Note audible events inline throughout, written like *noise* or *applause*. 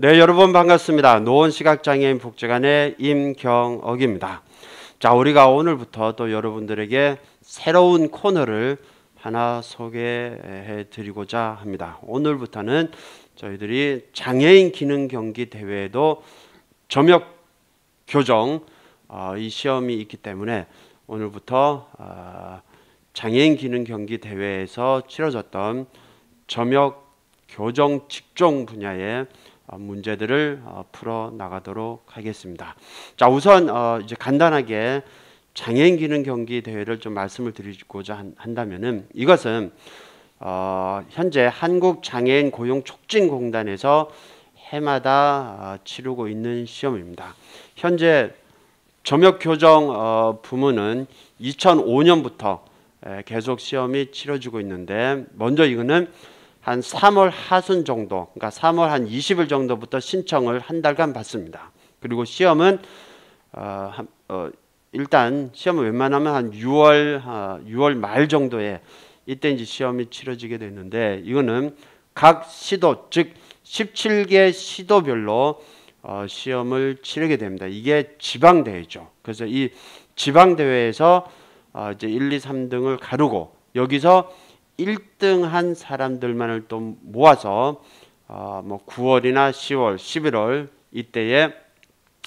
네, 여러분 반갑습니다. 노원 시각장애인 복지관의 임경억입니다. 자, 우리가 오늘부터 또 여러분들에게 새로운 코너를 하나 소개해 드리고자 합니다. 오늘부터는 저희들이 장애인 기능 경기 대회에도 점역 교정 어, 이 시험이 있기 때문에 오늘부터 어, 장애인 기능 경기 대회에서 치러졌던 점역 교정 직종 분야의 어, 문제들을 어, 풀어 나가도록 하겠습니다. 자, 우선 어, 이제 간단하게 장애인 기능 경기 대회를 좀 말씀을 드리고자 한다면은 이것은 현재 한국 장애인 고용 촉진 공단에서 해마다 치르고 있는 시험입니다. 현재 점역 교정 부문은 2005년부터 계속 시험이 치러지고 있는데 먼저 이거는 한 3월 하순 정도, 그러니까 3월 한 20일 정도부터 신청을 한 달간 받습니다. 그리고 시험은 어, 한, 어, 일단 시험은 웬만하면 한 6월 어, 6월 말 정도에 이때 이제 시험이 치러지게 되는데 이거는 각 시도 즉 17개 시도별로 어, 시험을 치르게 됩니다. 이게 지방 대회죠. 그래서 이 지방 대회에서 어, 이제 1, 2, 3등을 가르고 여기서 1등 한 사람들만을 또 모아서 어, 뭐 9월이나 10월, 11월 이때에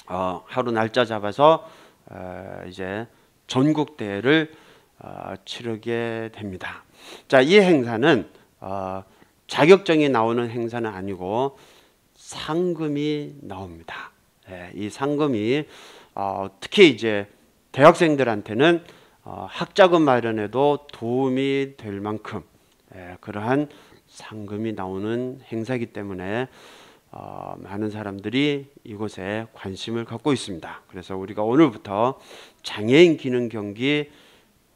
어, 하루 날짜 잡아서 어, 이제 전국 대회를 어, 치르게 됩니다. 자, 이 행사는 어, 자격증이 나오는 행사는 아니고 상금이 나옵니다. 예, 이 상금이 어, 특히 이제 대학생들한테는 어, 학자금 마련에도 도움이 될 만큼 예, 그러한 상금이 나오는 행사이기 때문에 어, 많은 사람들이 이곳에 관심을 갖고 있습니다. 그래서 우리가 오늘부터 장애인 기능 경기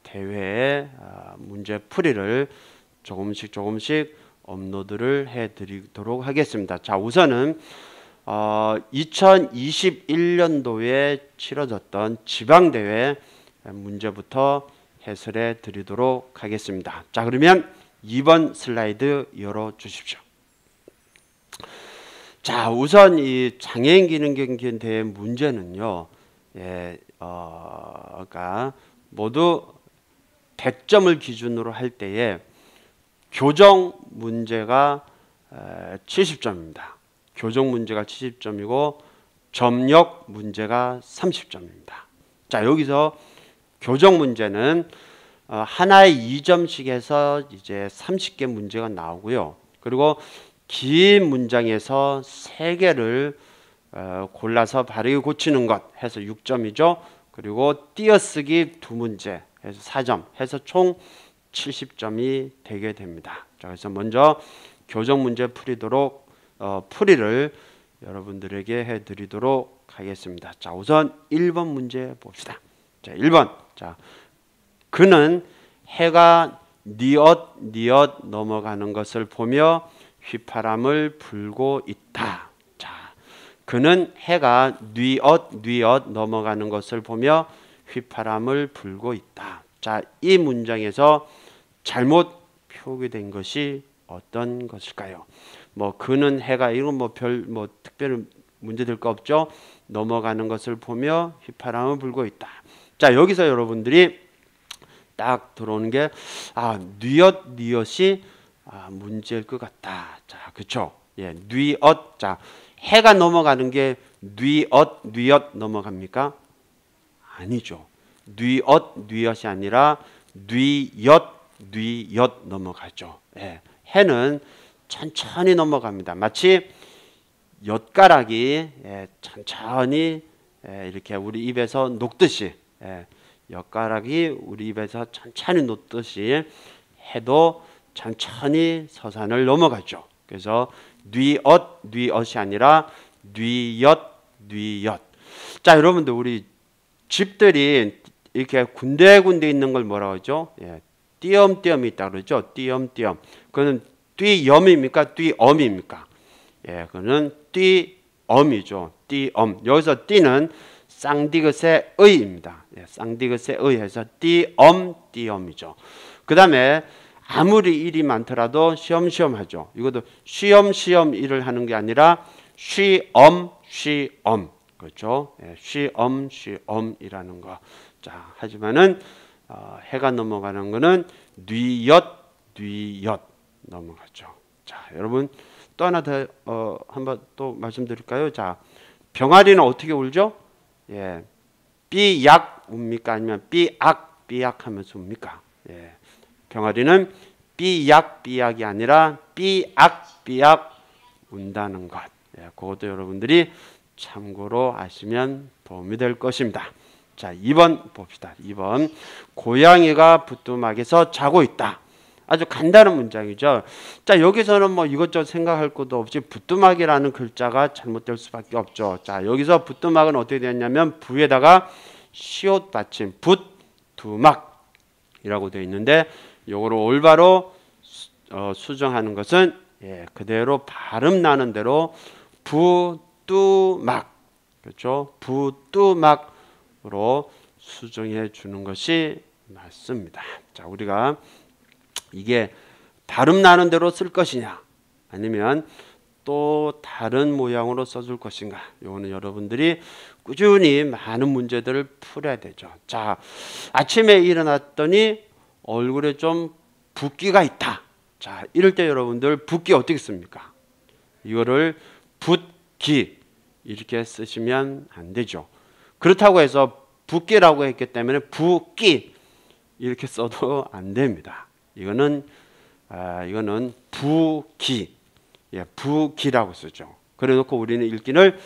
대회의 어, 문제 풀이를 조금씩 조금씩 업로드를 해드리도록 하겠습니다. 자, 우선은 어, 2021년도에 치러졌던 지방 대회 문제부터 해설해 드리도록 하겠습니다. 자, 그러면 2번 슬라이드 열어 주십시오. 자, 우선 이 장애인 기능 경기 대회 문제는요. 예, 어, 그러니까 모두 100점을 기준으로 할 때에 교정 문제가 70점입니다. 교정 문제가 70점이고 점역 문제가 30점입니다. 자, 여기서 교정 문제는 어, 하나에 2점씩 해서 이제 30개 문제가 나오고요. 그리고 긴 문장에서 3개를 어, 골라서 바르게 고치는 것 해서 6점이죠. 그리고 띄어쓰기 두 문제 해서 4점 해서 총 70점이 되게 됩니다. 자, 그래서 먼저 교정 문제 풀이도록 어, 풀이를 여러분들에게 해드리도록 하겠습니다. 자, 우선 1번 문제 봅시다. 자, 1번. 자, 그는 해가 니엇 니엇 넘어가는 것을 보며 휘파람을 불고 있다. 자, 그는 해가 뉘엇 뉘엇 넘어가는 것을 보며 휘파람을 불고 있다. 자, 이 문장에서 잘못 표기된 것이 어떤 것일까요? 뭐 그는 해가 이런 뭐 특별한 문제 될 거 없죠. 넘어가는 것을 보며 휘파람을 불고 있다. 자, 여기서 여러분들이 딱 들어오는 게 아, 뉘엇 뉘엇이 아, 문제일 것 같다. 자, 그렇죠? 예, 뉘엇. 자, 해가 넘어가는 게 뉘엇 뉘엇 넘어갑니까? 아니죠. 뉘엇 뉘엇이 아니라 뉘엇 뉘엇 넘어가죠. 예. 해는 천천히 넘어갑니다. 마치 엿가락이 예, 천천히 예, 이렇게 우리 입에서 녹듯이 예, 엿가락이 우리 입에서 천천히 놓듯이 해도 천천히 서산을 넘어가죠. 그래서 뉘엇 뉘엇이 아니라 뉘엿 뉘엿. 자, 여러분들 우리 집들이 이렇게 군데군데 있는 걸 뭐라고 하죠? 예, 띄엄띄엄이 있다 그러죠. 띄엄띄엄. 그거는 띄엄입니까? 띄엄입니까? 예, 그거는 띄엄이죠. 띄엄. 여기서 띄는 쌍디귿의 의입니다. 예, 쌍디귿에 의해서 띠엄 띠엄이죠. 그 다음에 아무리 일이 많더라도 쉬엄쉬엄 하죠. 이것도 쉬엄쉬엄 일을 하는 게 아니라 쉬엄 쉬엄 그렇죠? 예, 쉬엄 쉬엄이라는 거. 자 하지만은 어, 해가 넘어가는 거는 뉘엿 뉘엿 넘어가죠. 자 여러분 또 하나 더 어, 한번 또 말씀드릴까요? 자 병아리는 어떻게 울죠? 예, 삐약 웁니까 아니면 삐악 삐약 하면서 웁니까? 예, 병아리는 삐약 삐약이 아니라 삐악 삐약 운다는 것. 예, 그것도 여러분들이 참고로 아시면 도움이 될 것입니다. 자, 2번 봅시다. 2번. 고양이가 부뚜막에서 자고 있다. 아주 간단한 문장이죠. 자, 여기서는 뭐 이것저것 생각할 것도 없이 부뚜막이라는 글자가 잘못될 수밖에 없죠. 자, 여기서 부뚜막은 어떻게 되었냐면 부에다가 시옷 받침 부뚜막이라고 되어 있는데 요거를 올바로 수, 어, 수정하는 것은 예, 그대로 발음 나는 대로 부뚜막 그렇죠? 부뚜막으로 수정해 주는 것이 맞습니다. 자, 우리가 이게 발음 나는 대로 쓸 것이냐 아니면 또 다른 모양으로 써줄 것인가 요거는 여러분들이 꾸준히 많은 문제들을 풀어야 되죠. 자, 아침에 일어났더니 얼굴에 좀 붓기가 있다. 자, 이럴 때 여러분들 붓기 어떻게 씁니까? 이거를 붓기 이렇게 쓰시면 안 되죠. 그렇다고 해서 붓기라고 했기 때문에 붓기 이렇게 써도 안 됩니다. 이거는 아, 이거는 부기, 예, 부기라고 쓰죠. 그래놓고 우리는 읽기를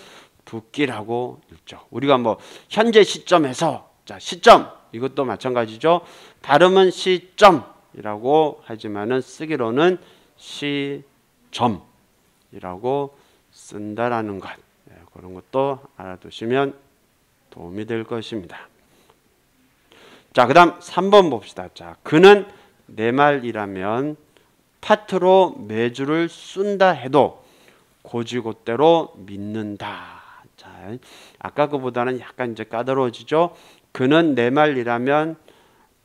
붓기라고 읽죠. 우리가 뭐 현재 시점에서 자 시점 이것도 마찬가지죠. 발음은 시점이라고 하지만은 쓰기로는 시점이라고 쓴다라는 것 예, 그런 것도 알아두시면 도움이 될 것입니다. 자, 그다음 3번 봅시다. 자, 그는 내 말이라면 파트로 매주를 쓴다 해도 고지고대로 믿는다. 자, 아까 그보다는 약간 이제 까다로워지죠. 그는 내 말이라면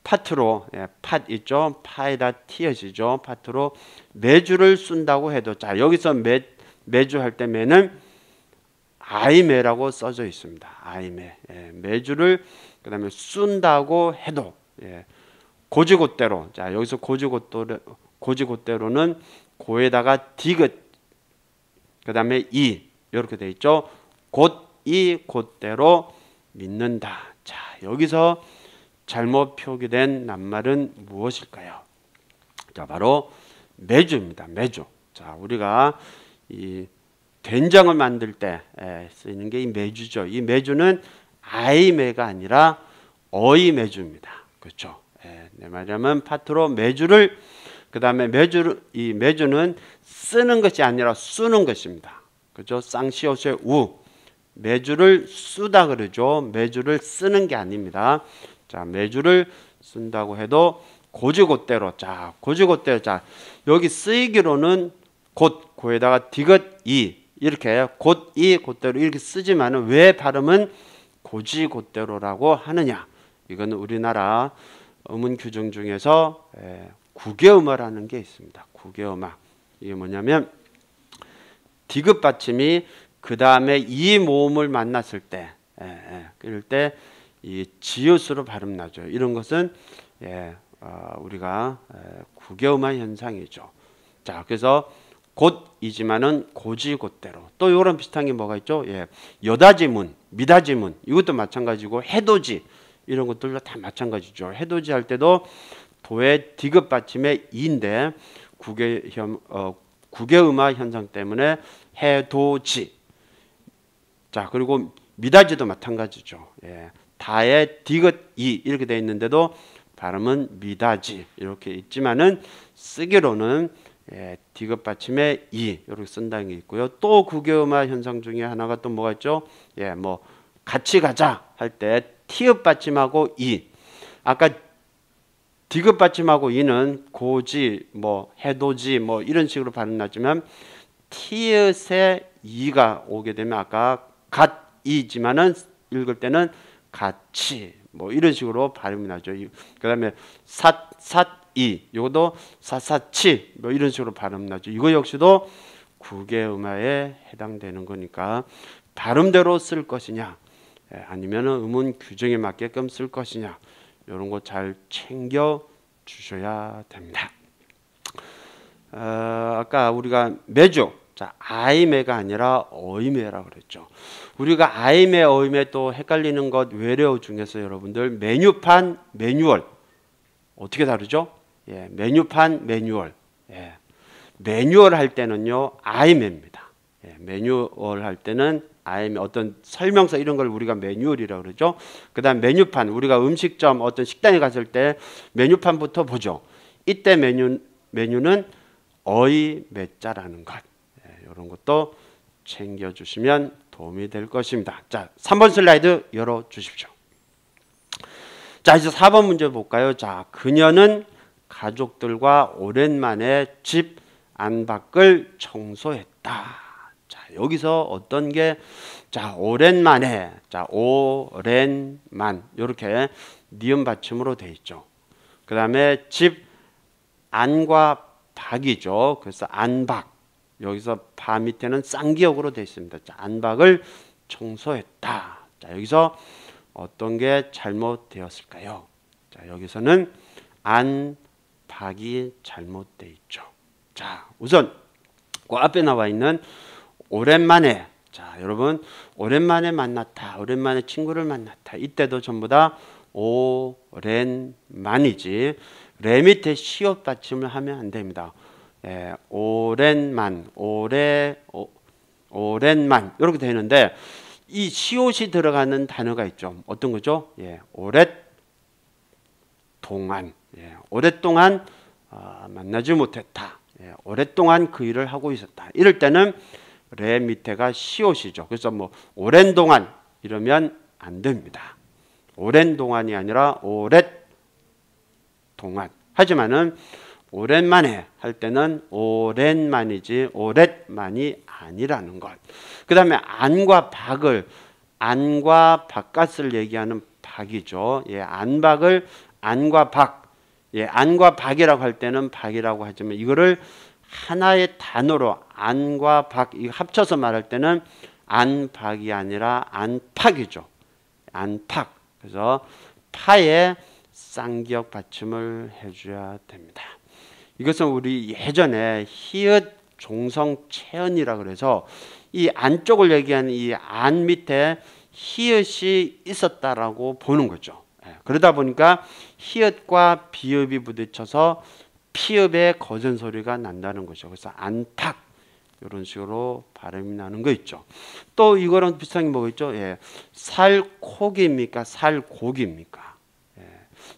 파트로 예, 팟 있죠. 파에다 튀어지죠. 파트로 매주를 쓴다고 해도 자 여기서 매 매주 할 때 매는 아이매라고 써져 있습니다. 아이매 예, 매주를 그다음에 쓴다고 해도 예, 고지고대로 자 여기서 고지고대로 고지고대로는 고에다가 디귿 그다음에 이 이렇게 돼 있죠. 곧 이 곧대로 믿는다. 자 여기서 잘못 표기된 낱말은 무엇일까요? 자 바로 매주입니다. 매주. 자 우리가 이 된장을 만들 때 쓰이는 게 이 매주죠. 이 매주는 아이매가 아니라 어이매주입니다. 그렇죠? 내 말하면 파트로 매주를 그 다음에 매주 이 매주는 쓰는 것이 아니라 쓰는 것입니다. 그죠? 쌍시옷의 우 매주를 쓰다 그러죠. 매주를 쓰는 게 아닙니다. 자 매주를 쓴다고 해도 고지고대로 자 고지고대로 자 여기 쓰이기로는 곧 고에다가 디귿 이 이렇게 곧 이 곧대로 이렇게 쓰지만은 왜 발음은 고지고대로라고 하느냐? 이거는 우리나라 음운 규정 중에서 구개음어라는 게 있습니다. 구개음어 이게 뭐냐면 디귿 받침이 그 다음에 이 모음을 만났을 때, 그럴 때 이 지읒으로 발음 나죠. 이런 것은 어, 우리가 구개음화 현상이죠. 자, 그래서 곧이지만은 고지 곧대로 또 이런 비슷한 게 뭐가 있죠? 예, 여다지문, 미다지문 이것도 마찬가지고 해도지 이런 것들도 다 마찬가지죠. 해도지 할 때도 도의 디귿 받침의 이인데 국외 어, 국외음화 현상 때문에 해도지. 자 그리고 미다지도 마찬가지죠. 예, 다의 디귿 이 이렇게 되어 있는데도 발음은 미다지 이렇게 있지만은 쓰기로는 예, 디귿 받침에 이 이렇게 쓴다는 게 있고요. 또 국외음화 현상 중에 하나가 또 뭐가 있죠? 예, 뭐 같이 가자 할 때 티읕 받침하고 이. 아까 디귿 받침하고 이는 고지, 뭐 해도지, 뭐 이런 식으로 발음나지만 티읕에 이가 오게 되면 아까 갓이지만은 읽을 때는 같이 뭐 이런 식으로 발음이 나죠. 그다음에 삿삿이 이것도 사사치 뭐 이런 식으로 발음 나죠. 이거 역시도 구개음화에 해당되는 거니까 발음대로 쓸 것이냐 예, 아니면 음원 규정에 맞게끔 쓸 것이냐 이런 거 잘 챙겨 주셔야 됩니다. 어, 아까 우리가 매주 자 아이매가 아니라 어이매라 그랬죠. 우리가 아이매 어이매 또 헷갈리는 것 외래어 중에서 여러분들 메뉴판 매뉴얼 어떻게 다르죠? 예, 메뉴판 매뉴얼. 예. 매뉴얼 할 때는요 아이매입니다. 예, 매뉴얼 할 때는 아이매 어떤 설명서 이런 걸 우리가 매뉴얼이라고 그러죠. 그다음 메뉴판 우리가 음식점 어떤 식당에 갔을 때 메뉴판부터 보죠. 이때 메뉴 메뉴는 어이 매자라는 것 예, 이런 것도 챙겨 주시면 도움이 될 것입니다. 자, 3번 슬라이드 열어 주십시오. 자, 이제 4번 문제 볼까요? 자, 그녀는 가족들과 오랜만에 집 안팎을 청소했다. 자, 여기서 어떤 게 자, 오랜만에 자, 오랜만 이렇게 니은 받침으로 돼 있죠. 그다음에 집 안과 박이죠. 그래서 안박. 여기서 바 밑에는 쌍기역으로 되어 있습니다. 자, 안박을 청소했다. 자, 여기서 어떤 게 잘못되었을까요? 자, 여기서는 안박이 잘못돼 있죠. 자, 우선 그 앞에 나와 있는 오랜만에 자, 여러분 오랜만에 만났다. 오랜만에 친구를 만났다. 이때도 전부 다 오랜만이지. 레 밑에 시옷 받침을 하면 안 됩니다. 예, 오랜만, 오래, 오, 오랜만 이렇게 되는데 이 시옷이 들어가는 단어가 있죠. 어떤 거죠? 예, 오랫동안, 예, 오랫동안 어, 만나지 못했다. 예, 오랫동안 그 일을 하고 있었다. 이럴 때는 레 밑에가 시옷이죠. 그래서 뭐 오랜 동안 이러면 안 됩니다. 오랜 동안이 아니라 오랫 동안. 하지만은 오랜만에 할 때는 오랜만이지 오랫만이 아니라는 것. 그 다음에 안과 박을 안과 바깥을 얘기하는 박이죠. 예, 안박을 안과 박. 예, 안과 박이라고 할 때는 박이라고 하지만 이거를 하나의 단어로 안과 박 합쳐서 말할 때는 안박이 아니라 안팍이죠. 안팍. 그래서 파에 쌍기역 받침을 해줘야 됩니다. 이것은 우리 예전에 히읗 종성 체언이라 그래서 이 안쪽을 얘기하는 이 안 밑에 히읗이 있었다라고 보는 거죠. 예, 그러다 보니까 히읗과 비읍이 부딪혀서 피읍의 거전 소리가 난다는 거죠. 그래서 안팎 이런 식으로 발음이 나는 거 있죠. 또 이거랑 비슷한 게 뭐가 있죠? 예. 살코기입니까? 살고기입니까? 예.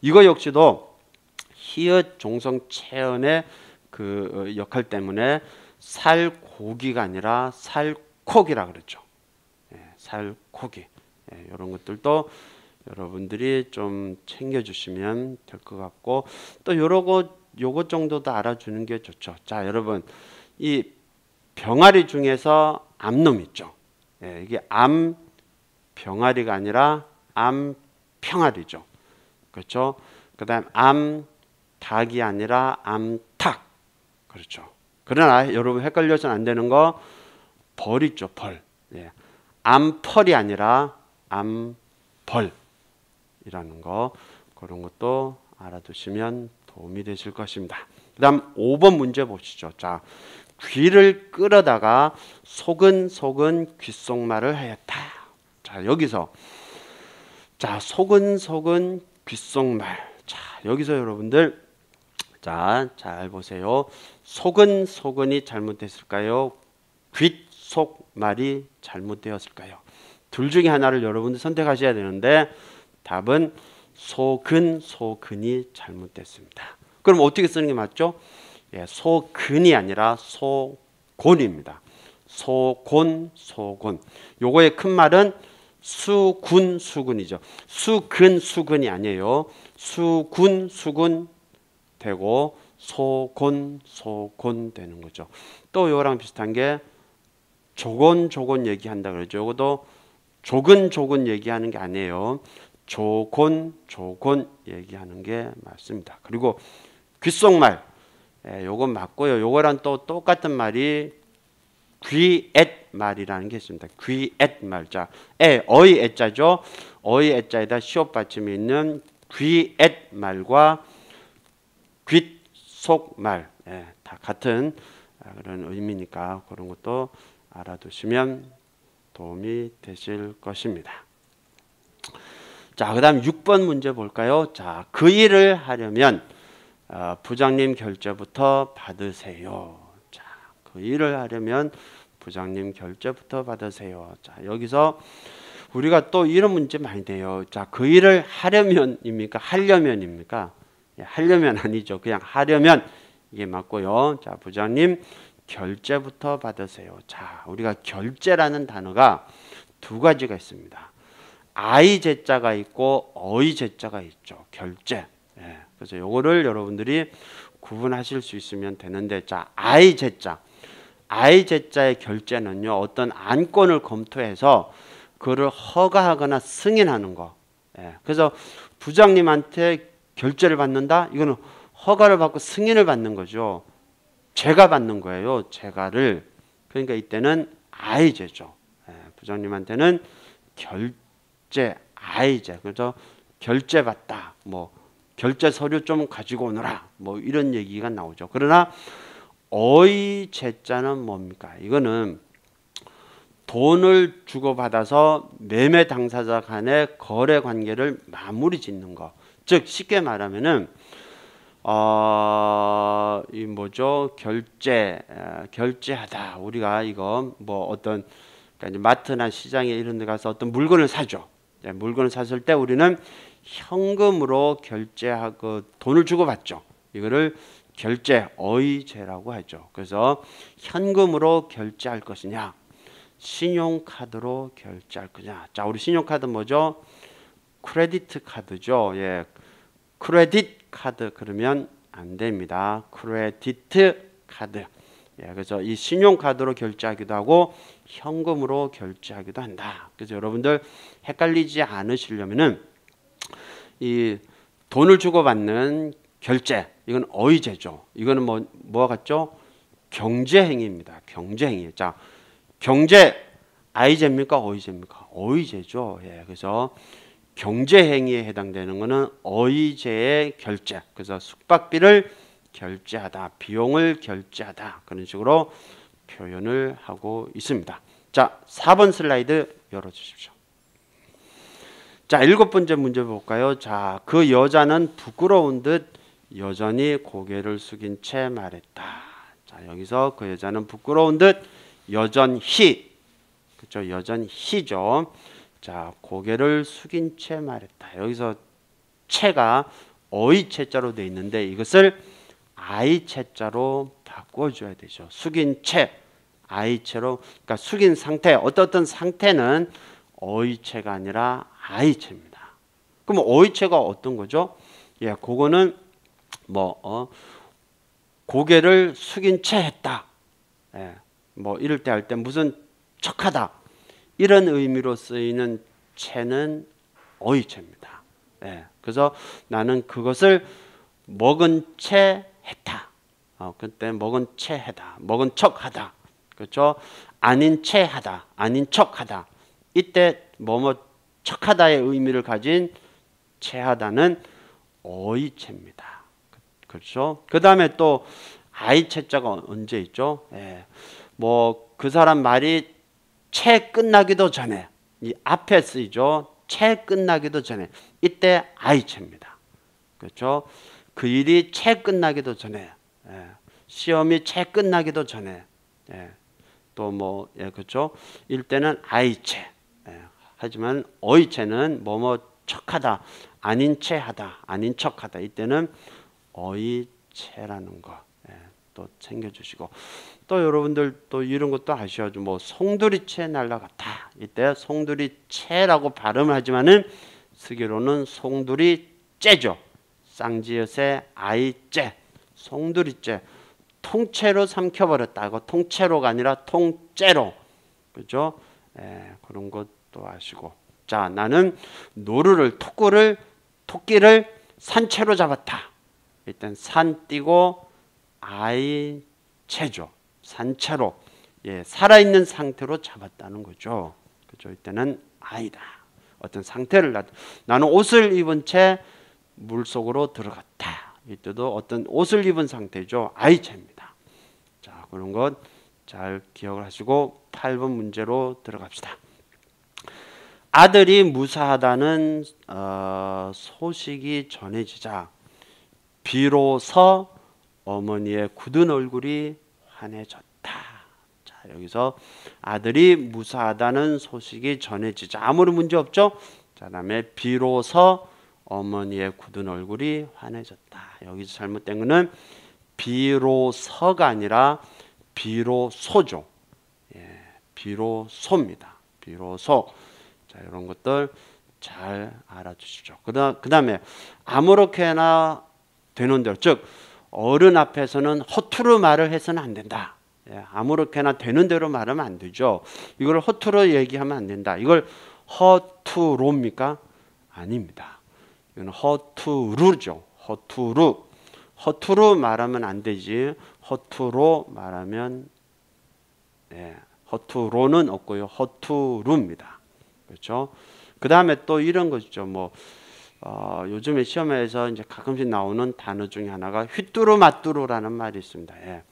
이거 역시도 히읗 종성 체언의 그 어, 역할 때문에 살고기가 아니라 살코기라 그랬죠. 예. 살코기 예. 이런 것들도 여러분들이 좀 챙겨주시면 될 것 같고 또 요러고 요것 정도도 알아주는 게 좋죠. 자 여러분 이 병아리 중에서 암놈 있죠. 예, 이게 암 병아리가 아니라 암 평아리죠. 그렇죠? 그다음 암 닭이 아니라 암탉. 그렇죠. 그러나 여러분 헷갈려서는 안 되는 거 벌 있죠, 벌. 예. 암펄이 아니라 암벌이라는 거 그런 것도 알아두시면 도움이 되실 것입니다. 그 다음 5번 문제 보시죠. 자, 귀를 끌어다가 속은 속은 귓속말을 하였다. 자, 여기서 자, 속은 속은 귓속말. 자, 여기서 여러분들 자, 잘 보세요. 속은 속은이 잘못됐을까요? 귓속말이 잘못되었을까요? 둘 중에 하나를 여러분들 선택하셔야 되는데 답은 소근 소근이 잘못됐습니다. 그럼 어떻게 쓰는 게 맞죠? 예, 소근이 아니라 소곤입니다. 소곤 소곤. 요거의 큰 말은 수군 수군이죠. 수근 수근이 아니에요. 수군 수군 되고 소곤 소곤 되는 거죠. 또 요랑 비슷한 게 조곤 조곤 얘기한다 그러죠. 요것도 조근 조근 얘기하는 게 아니에요. 조곤 조곤 얘기하는 게 맞습니다. 그리고 귓속말 예, 요건 맞고요. 요거랑 또 똑같은 말이 귀엣 말이라는 게 있습니다. 귀엣 말자. 에 어이 애자죠. 어이 애자에다 시옷 받침이 있는 귀엣 말과 귓속 말. 예, 다 같은 그런 의미니까 그런 것도 알아두시면 도움이 되실 것입니다. 자, 그다음 6번 문제 볼까요? 자, 그 일을 하려면 어, 부장님 결제부터 받으세요. 자, 그 일을 하려면 부장님 결제부터 받으세요. 자, 여기서 우리가 또 이런 문제 많이 돼요. 자, 그 일을 하려면입니까? 하려면입니까? 예, 하려면 *laughs* 아니죠. 그냥 하려면 이게 맞고요. 자, 부장님 결제부터 받으세요. 자, 우리가 결제라는 단어가 두 가지가 있습니다. 아이 제자가 있고 어이 제자가 있죠. 결제. 예, 그래서 요거를 여러분들이 구분하실 수 있으면 되는데 자, 아이 제자. 아이 제자의 결제는요. 어떤 안건을 검토해서 그를 허가하거나 승인하는 거. 예, 그래서 부장님한테 결제를 받는다? 이거는 허가를 받고 승인을 받는 거죠. 제가 받는 거예요. 제가를. 그러니까 이때는 아이 제죠. 예, 부장님한테는 결제, 아이제. 그래서 결제 받다. 뭐 결제 서류 좀 가지고 오너라. 뭐 이런 얘기가 나오죠. 그러나 어이 제자는 뭡니까? 이거는 돈을 주고받아서 매매 당사자 간의 거래 관계를 마무리 짓는 거. 즉 쉽게 말하면은 어, 이 뭐죠? 결제, 어, 결제하다. 우리가 이거 뭐 어떤 그러니까 이제 마트나 시장에 이런 데 가서 어떤 물건을 사죠. 네, 물건을 샀을 때 우리는 현금으로 결제하고 돈을 주고 받죠. 이거를 결제 어의제라고 하죠. 그래서 현금으로 결제할 것이냐, 신용카드로 결제할 거냐. 자, 우리 신용카드 뭐죠? 크레디트 카드죠. 예. 크레딧 카드 그러면 안 됩니다. 크레디트 카드. 예, 그래서 이 신용카드로 결제하기도 하고 현금으로 결제하기도 한다. 그래서 여러분들 헷갈리지 않으시려면은 이 돈을 주고 받는 결제 이건 어이 제죠. 이거는 뭐 뭐와 같죠? 경제 행위입니다. 경제 행위. 자, 경제 아이제입니까? 어의제입니까? 어의제죠. 예, 그래서 경제 행위에 해당되는 것은 어의제의 결제. 그래서 숙박비를 결제하다, 비용을 결제하다 그런 식으로 표현을 하고 있습니다. 자, 4번 슬라이드 열어주십시오. 자, 일곱 번째 문제 볼까요? 자, 그 여자는 부끄러운 듯 여전히 고개를 숙인 채 말했다. 자, 여기서 그 여자는 부끄러운 듯 여전히, 그죠? 여전히죠. 자, 고개를 숙인 채 말했다. 여기서 채가 어이 채자로 돼 있는데 이것을 아이 채자로 바꿔 줘야 되죠. 숙인 채, 아이 채로 그러니까 숙인 상태, 어떤 상태는 어이 채가 아니라 아이 채입니다. 그럼 어이 채가 어떤 거죠? 예, 그거는 뭐 어, 고개를 숙인 채 했다. 예, 뭐 이럴 때 할 때 무슨 척하다. 이런 의미로 쓰이는 채는 어이채입니다. 네, 그래서 나는 그것을 먹은 채 했다. 어, 그때 먹은 채 하다. 먹은 척 하다. 그렇죠? 아닌 채 하다. 아닌 척 하다. 이때 뭐뭐 척하다의 의미를 가진 채하다는 어이채입니다. 그렇죠? 그 다음에 또 아이채자가 언제 있죠? 예. 뭐그 사람 말이 채 끝나기도 전에 이 앞에 쓰이죠. 채 끝나기도 전에 이때 아이채입니다. 그렇죠? 그 일이 채 끝나기도 전에 예. 시험이 채 끝나기도 전에 예. 또뭐 예, 그렇죠? 일때는 아이채 예. 하지만 어이채는 뭐뭐 척하다 아닌 채하다 아닌 척하다 이때는 어이채라는 거. 또 챙겨주시고 또 여러분들 또 이런 것도 아셔야죠. 뭐 송두리채 날라갔다. 이때 송두리채라고 발음을 하지만은 스기로는 송두리째죠. 쌍지읒의 아이째, 송두리째. 통째로 삼켜버렸다고 통째로가 아니라 통째로 그죠? 예, 그런 것도 아시고 자 나는 노루를 토끼를 토끼를 산채로 잡았다. 일단 산 띄고 아이 채죠. 산채로 예, 살아있는 상태로 잡았다는 거죠. 그죠? 이때는 아이다. 어떤 상태를 나, 나는 옷을 입은 채 물 속으로 들어갔다. 이때도 어떤 옷을 입은 상태죠. 아이체입니다. 자, 그런 것 잘 기억을 하시고 8번 문제로 들어갑시다. 아들이 무사하다는 어, 소식이 전해지자 비로소 어머니의 굳은 얼굴이 환해졌다. 자, 여기서 아들이 무사하다는 소식이 전해지자 아무런 문제 없죠? 자, 다음에 비로소 어머니의 굳은 얼굴이 환해졌다. 여기서 잘못된 것은 비로소가 아니라 비로소죠. 예, 비로소입니다. 비로소. 자, 이런 것들 잘. 그다음 그다음에 아무렇게나 되는 대로 즉 어른 앞에서는 허투루 말을 해서는 안 된다. 예, 아무렇게나 되는 대로 말하면 안 되죠. 이걸 허투루 얘기하면 안 된다. 이걸 허투루입니까? 아닙니다. 이건 허투루죠. 허투루. 허투루 말하면 안 되지. 허투루 말하면 네, 허투루는 없고요. 허투루입니다. 그렇죠? 그 다음에 또 이런 거죠. 뭐 어, 요즘에 시험에서 이제 가끔씩 나오는 단어 중에 하나가 휘뚜루 마뚜루라는 말이 있습니다. 예.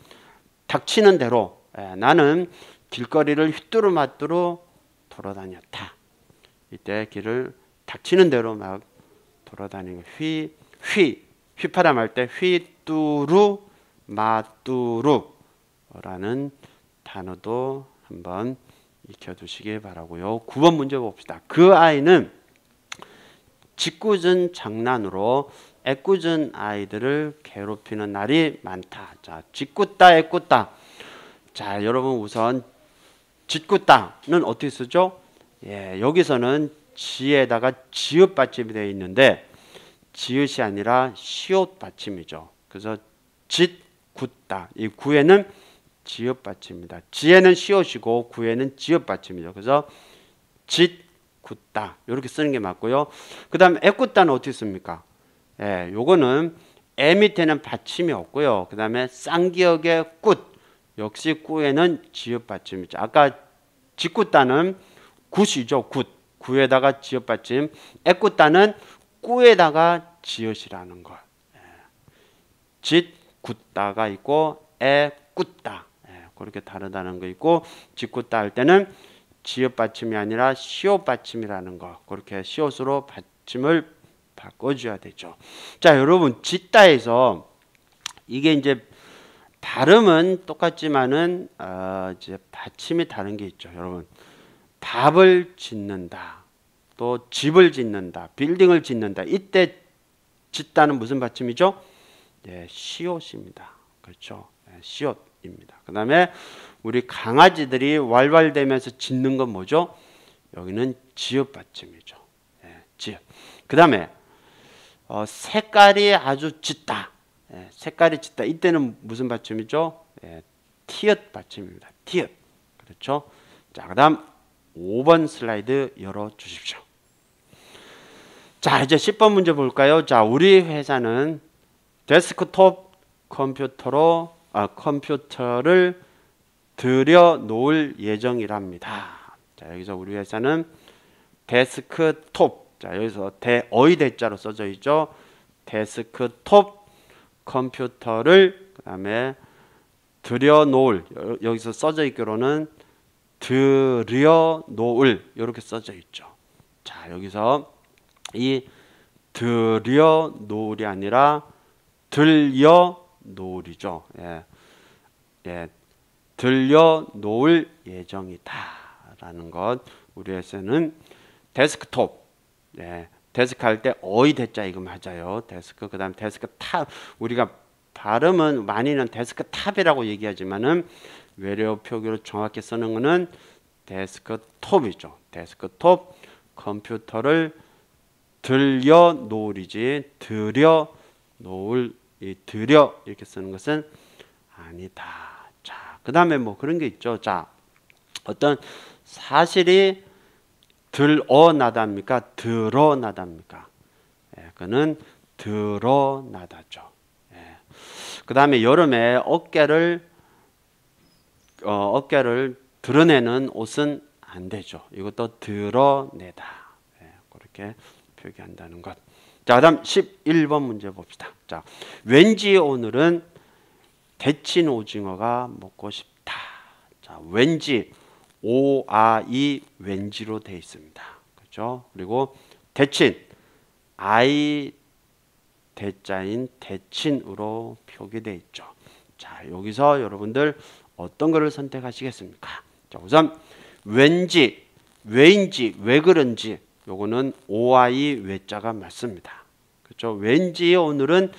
닥치는 대로 예. 나는 길거리를 휘뚜루 마뚜루 돌아다녔다. 이때 길을 닥치는 대로 막 돌아다니는 휘, 휘, 휘파람 할 때 휘뚜루 마뚜루라는 단어도 한번 익혀두시기 바라고요. 9번 문제 봅시다. 그 아이는 짓궂은 장난으로 애꿎은 아이들을 괴롭히는 날이 많다. 자, 짓궂다, 애꿎다. 자, 여러분 우선 짓궂다는 어떻게 쓰죠? 예, 여기서는 지에다가 지읒 받침이 되어 있는데 지읒이 아니라 시옷 받침이죠. 그래서 짓궂다. 이 구에는 지읒 받침입니다. 지에는 시옷이고 구에는 지읒 받침이죠. 그래서 짓 궂다 이렇게 쓰는 게 맞고요. 그 다음에 애꿎다는 어떻게 씁니까? 예, 요거는 애 밑에는 받침이 없고요. 그 다음에 쌍기역의 꿎 역시 꾸에는 지읒 받침이죠. 아까 짓궂다는 궂이죠. 궂 구에다가 지읒 받침. 애꿎다는 꾸에다가 지읒이라는 걸. 예. 짓궂다가 있고 애꿎다 예, 그렇게 다르다는 거 있고 짓궂다 할 때는 지읒 받침이 아니라 시옷 받침이라는 거 그렇게 시옷으로 받침을 바꿔줘야 되죠. 자 여러분 짓다에서 이게 이제 발음은 똑같지만은 어, 이제 받침이 다른 게 있죠. 여러분 밥을 짓는다 또 집을 짓는다 빌딩을 짓는다 이때 짓다는 무슨 받침이죠? 네, 시옷입니다. 그렇죠. 네, 시옷입니다. 그 다음에 우리 강아지들이 왈왈대면서 짖는 건 뭐죠? 여기는 지읒 받침이죠. 예, 지읒. 그 다음에 어, 색깔이 아주 짙다. 예, 색깔이 짙다. 이때는 무슨 받침이죠? 예, 티읕 받침입니다. 티읕. 그렇죠? 자, 그 다음 5번 슬라이드 열어 주십시오. 자, 이제 10번 문제 볼까요? 자, 우리 회사는 데스크톱 컴퓨터로 아, 컴퓨터를 들여 놓을 예정이랍니다. 자, 여기서 우리 회사는 데스크톱. 자, 여기서 대 어이 대자로 써져 있죠. 데스크톱 컴퓨터를 그다음에 들여 놓을 여기서 써져 있기로는 들여 놓을 이렇게 써져 있죠. 자, 여기서 이 들여 놓을이 아니라 들여 놓을이죠. 예. 예, 들려 놓을 예정이다라는 것 우리에서는 데스크톱 네, 데스크 할 때 어이 데자 이거 맞아요 데스크 그다음 데스크 탑 우리가 발음은 많이는 데스크 탑이라고 얘기하지만은 외래어 표기로 정확히 쓰는 것은 데스크톱이죠 데스크톱 컴퓨터를 들려 놓으리지 들여 놓을 이 들여 이렇게 쓰는 것은 아니다. 그 다음에 뭐 그런 게 있죠. 자, 어떤 사실이 들어나답니까? 드러나답니까? 예, 그는 드러나다죠. 예. 그 다음에 여름에 어깨를 어, 어깨를 드러내는 옷은 안 되죠. 이것도 드러내다. 예, 그렇게 표기한다는 것. 자, 그다음 11번 문제 봅시다. 자, 왠지 오늘은 데친 오징어가 먹고 싶다. 자, 왠지 오아이 왠지로 돼 있습니다. 그렇죠? 그리고 데친 아이 대자인 대친으로 표기되어 있죠. 자, 여기서 여러분들 어떤 것을 선택하시겠습니까? 자, 우선 왠지, 왜인지, 왜 그런지 요거는 오아이 외자가 맞습니다. 그렇죠? 왠지 오늘은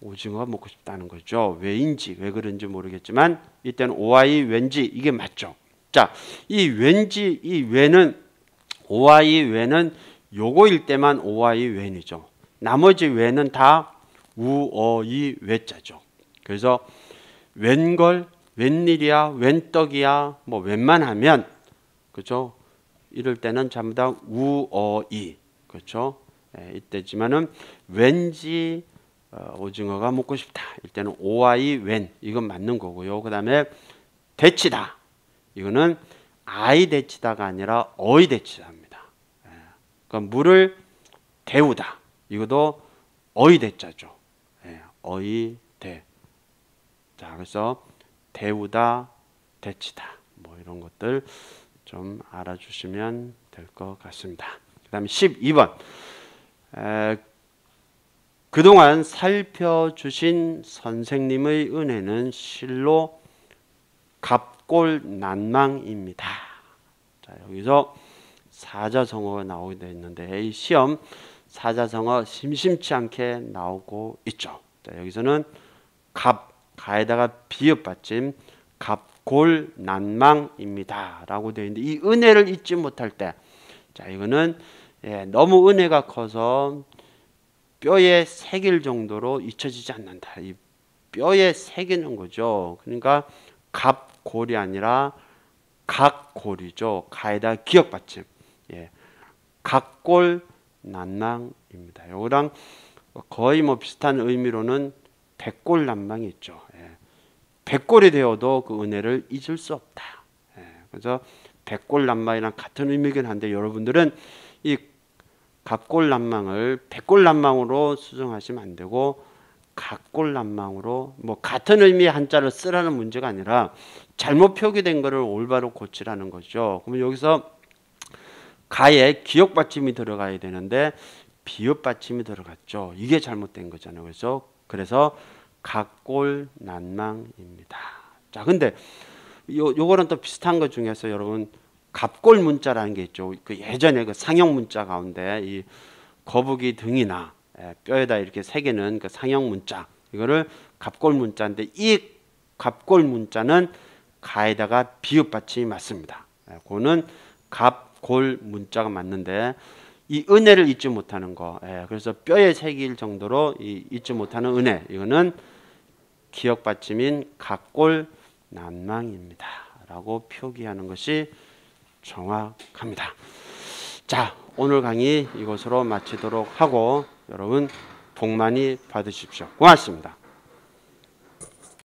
오징어가 먹고 싶다는 거죠. 왜인지, 왜 그런지 모르겠지만 이때는 오아이 왠지 이게 맞죠. 자, 이 왠지 이 왜는 오아이 왜는 요거일 때만 오아이 왜이죠. 나머지 왜는 다 우어이 외자죠. 그래서 웬걸, 웬일이야, 웬떡이야, 뭐 웬만하면 그죠? 이럴 때는 전부 다 우어이 그렇죠? 예, 이때지만은 왠지 어, 오징어가 먹고 싶다. 이때는 오아이 웬 이건 맞는 거고요. 그 다음에 대치다 이거는 아이 대치다가 아니라 어이 대치다입니다. 예, 그러니까 물을 데우다 이것도 어이 대자죠. 예, 어이 대. 자 그래서 데우다 대치다 뭐 이런 것들 좀 알아주시면 될 것 같습니다. 그 다음에 12번 에, 그동안 살펴주신 선생님의 은혜는 실로 갑골 난망입니다. 자 여기서 사자성어가 나오게 되어 있는데 이 시험 사자성어 심심치 않게 나오고 있죠. 자, 여기서는 갑 가에다가 비읍 받침 갑골 난망입니다라고 되어 있는데 이 은혜를 잊지 못할 때, 자 이거는 예, 너무 은혜가 커서 뼈에 새길 정도로 잊혀지지 않는다. 이 뼈에 새기는 거죠. 그러니까 갑골이 아니라 각골이죠. 가에다 기억 받침. 예, 각골 난망입니다. 요거랑 거의 뭐 비슷한 의미로는 백골 난망이 있죠. 백골이 되어도 그 은혜를 잊을 수 없다. 예, 그래서 백골 난망이랑 같은 의미긴 한데 여러분들은 이 갑골 난망을 백골 난망으로 수정하시면 안 되고 각골 난망으로 뭐 같은 의미의 한자를 쓰라는 문제가 아니라 잘못 표기된 것을 올바로 고치라는 거죠. 그러면 여기서 가에 기역 받침이 들어가야 되는데 비읍 받침이 들어갔죠. 이게 잘못된 거잖아요. 그래서 그래서 각골 난망입니다. 자, 근데 요 요거는 또 비슷한 것 중에서 여러분 갑골 문자라는 게 있죠. 그 예전에 그 상형 문자 가운데 이 거북이 등이나 예, 뼈에다 이렇게 새기는 그 상형 문자 이거를 갑골 문자인데 이 갑골 문자는 가에다가 비읍 받침이 맞습니다. 예, 그거는 갑골 문자가 맞는데 이 은혜를 잊지 못하는 거. 예, 그래서 뼈에 새길 정도로 이 잊지 못하는 은혜. 이거는 기억 받침인 각골 난망입니다. 라고 표기하는 것이 정확합니다. 자, 오늘 강의 이것으로 마치도록 하고 여러분 복 많이 받으십시오. 고맙습니다.